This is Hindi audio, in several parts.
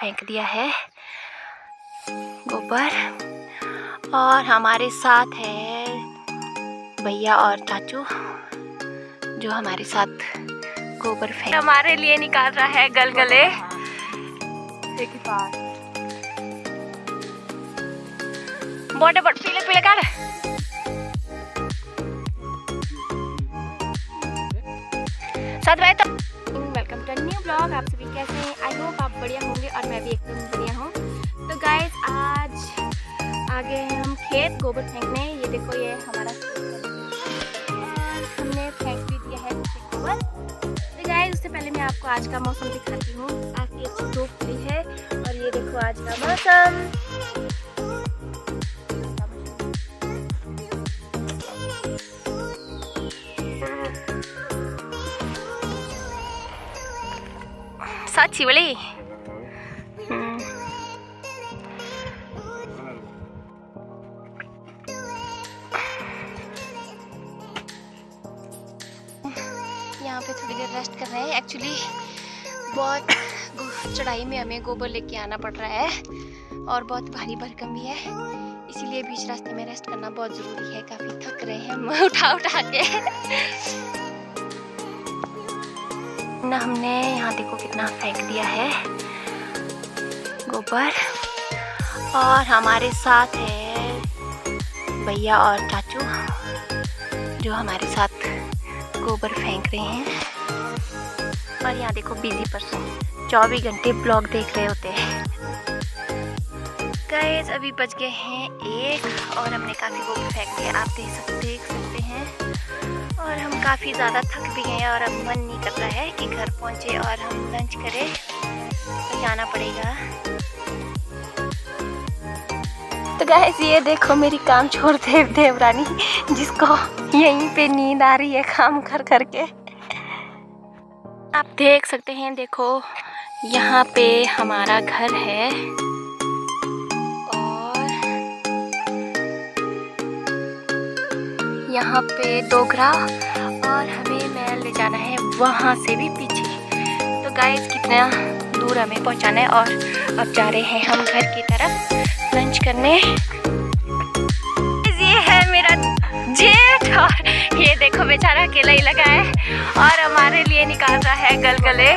फेंक दिया है गोबर। और हमारे साथ है भैया और चाचू, जो हमारे साथ गोबर फेंक हमारे लिए निकाल रहा है गलगले। बड़े बड़े पीले पीले कर। साथ भाई तो टू न्यू ब्लॉग आप सभी कैसे हैं? आई होप आप बढ़िया होंगे और मैं भी एकदम बढ़िया हूँ। तो गाइस आज आगे हैं हम खेत, गोबर फेंकने। ये देखो, ये हमारा हमने फेंक भी दिया है गोबर। तो गाइस उससे पहले मैं आपको आज का मौसम दिखाती हूँ। काफ़ी अच्छी धूप हुई है और ये देखो आज का मौसम। साची वाली। यहाँ पे थोड़ी देर रेस्ट कर रहे हैं। एक्चुअली बहुत चढ़ाई में हमें गोबर लेके आना पड़ रहा है और बहुत भारी भरकम भी है। इसीलिए बीच रास्ते में रेस्ट करना बहुत ज़रूरी है। काफ़ी थक रहे हैं हम। उठा उठा के। ना हमने यहाँ देखो कितना फेंक दिया है गोबर। और हमारे साथ है भैया और चाचू, जो हमारे साथ गोबर फेंक रहे हैं। और यहाँ देखो बिज़ी पर्सन चौबीस घंटे ब्लॉग देख रहे होते हैं। गैस अभी बच गए हैं एक और हमने काफ़ी गोबर फेंक दिया। आप देख सकते देख सकते हैं। और हम काफ़ी ज़्यादा थक भी गए और अब मन नहीं कर रहा है कि घर पहुँचे और हम लंच करें। तो जाना पड़ेगा। तो गैस ये देखो मेरी काम छोड़ दे देवरानी, जिसको यहीं पे नींद आ रही है काम कर करके। आप देख सकते हैं, देखो, यहाँ पे हमारा घर है। यहाँ पे दोगरा और हमें मैल ले जाना है वहाँ से भी पीछे। तो गाइस कितना दूर हमें पहुँचाना है और अब जा रहे हैं हम घर की तरफ़ लंच करने। ये है मेरा जेठ और ये देखो बेचारा अकेला ही लगा है और हमारे लिए निकाल रहा है गलगले।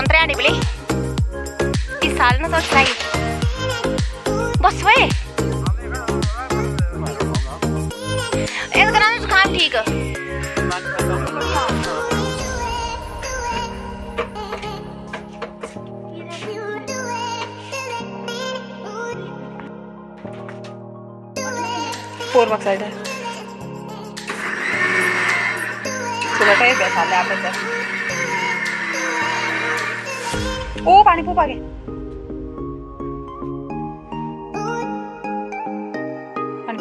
तो ना मैं संतरे आनी बोली इस साल ना तो खाई बस वे इस ग्राम जुकाम ठीक है पूर्वक साइड है तुला काही बेसाले आपण तर ओ पानी खूप आगे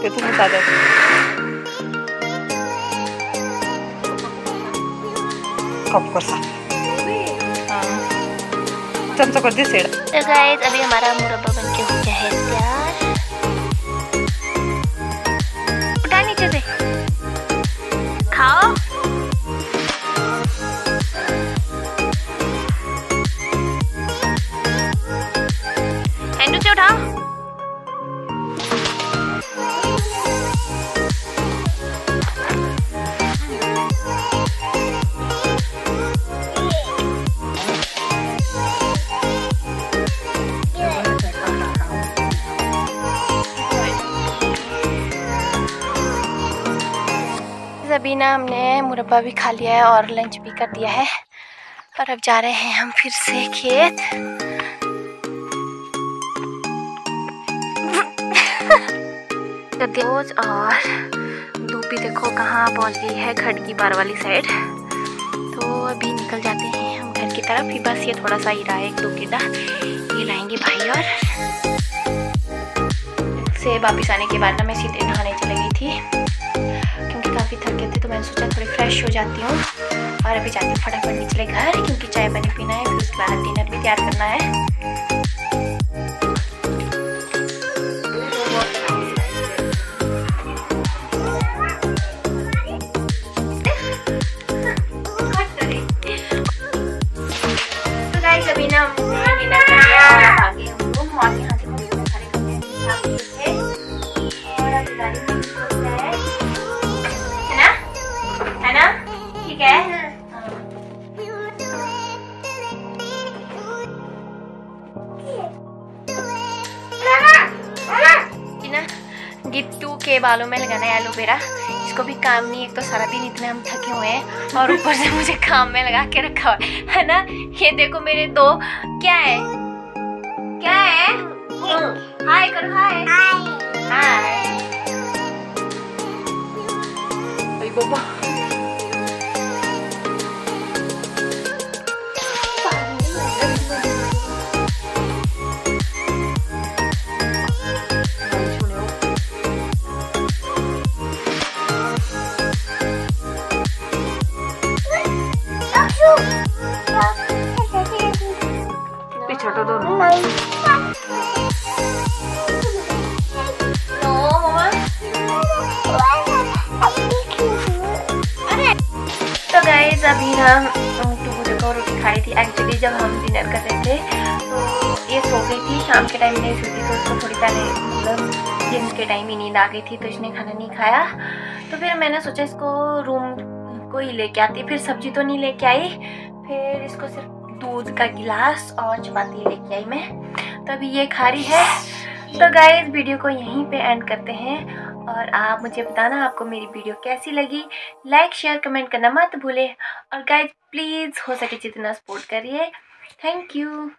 पे तू कप कर चमचा कर दे सेड तो गाइस अभी हमारा मुरब्बा बनके हो गया है तैयार ना हमने मुरब्बा भी खा लिया है और लंच भी कर दिया है। और अब जा रहे हैं हम फिर से खेत। रोज और धूप देखो कहाँ पहुँच गई है खड़की पार वाली साइड तो अभी निकल जाते हैं हम घर की तरफ़। ही बस ये थोड़ा सा ही रहा है, एक दो किला ये लाएँगे भाई और से वापस आने के बाद ना मैं सीधे नहाने चली गई थी। मैंने सोचा थोड़ी फ्रेश हो जाती हूँ। और अभी जाती हूँ फटाफट निचले घर, क्योंकि चाय पानी पीना है, फिर उसके बाद डिनर भी तैयार करना है। गिट्टू के बालों में लगाना है एलोवेरा। इसको भी काम नहीं एक तो सारा दिन इतने हम थके हुए हैं और ऊपर से मुझे काम में लगा के रखा हुआ है ना? ये देखो मेरे दो क्या है? क्या है? हाय करो हाय। हाय। अरे तो अभी हम टूबू देखो रोटी खाई थी। एक्चुअली जब हम डिनर कर रहे थे तो ये सो गई थी। शाम के टाइम नहीं सोती तो उसको थोड़ी पहले मतलब दिन के टाइम ही नींद आ गई थी तो इसने खाना नहीं खाया। तो फिर मैंने सोचा इसको रूम को ही लेके आती। फिर सब्ज़ी तो नहीं लेके आई। फिर इसको सिर्फ़ दूध का गिलास और चपाती लेके आई मैं। तो अभी ये खा रही है। तो गाइज़ वीडियो को यहीं पे एंड करते हैं। और आप मुझे बताना आपको मेरी वीडियो कैसी लगी। लाइक शेयर कमेंट करना मत भूलें। और गाइज़ प्लीज़ हो सके जितना सपोर्ट करिए। Thank you